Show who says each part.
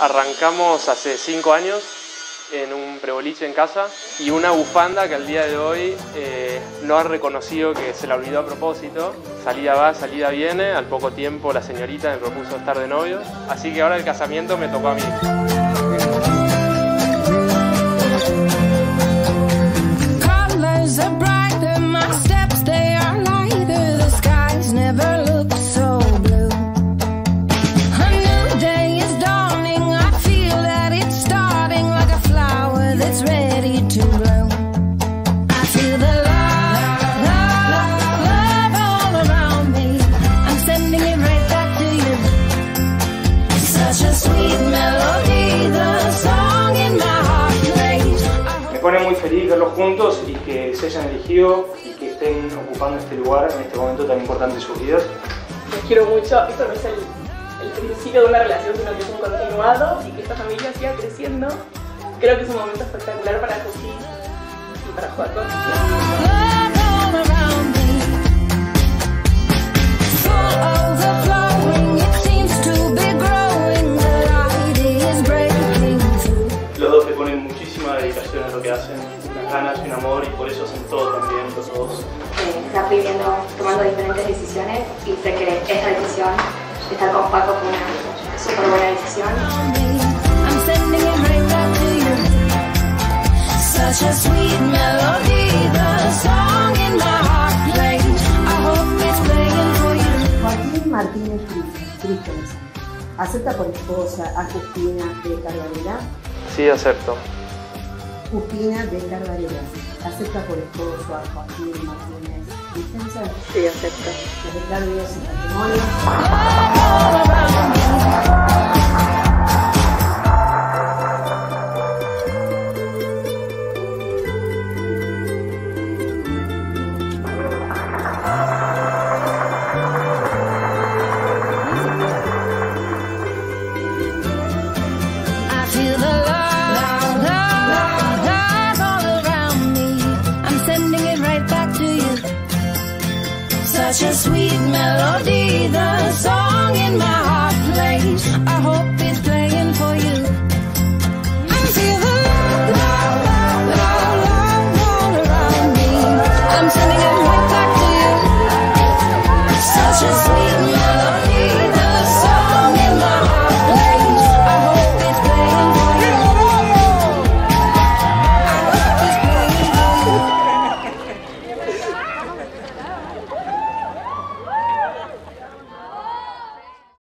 Speaker 1: Arrancamos hace cinco años en un preboliche en casa y una bufanda que al día de hoy eh, no ha reconocido que se la olvidó a propósito. Salida va, salida viene. Al poco tiempo la señorita me propuso estar de novio. Así que ahora el casamiento me tocó a mí.
Speaker 2: Juntos y que se hayan elegido y que estén ocupando este lugar en este momento tan importante en sus vidas.
Speaker 3: los quiero mucho. Esto no es el, principio de una relación, sino que es un continuado y que esta familia siga creciendo. Creo que es un momento espectacular para José y para Joaco.
Speaker 2: Muchísima dedicación a lo que hacen, unas ganas y un amor y por eso hacen todo también los dos.
Speaker 4: eh, está viviendo, tomando diferentes decisiones y sé que esta decisión de estar con Paco fue una súper buena decisión.
Speaker 5: I'm sending it right back to you. Such a sweet melody, the song in my heart plays. I hope it's playing for you.
Speaker 6: Joaquín Martínez Christensen acepta por esposa a Justina de Carvarela.
Speaker 1: Sí, acepto.
Speaker 6: Justina de Carvarela acepta por esposo a Joaquín Martínez Christensen.
Speaker 3: Sí, acepto.
Speaker 6: Les declaro Dios en matrimonio.
Speaker 5: Such a sweet melody, the song in my heart plays. I hope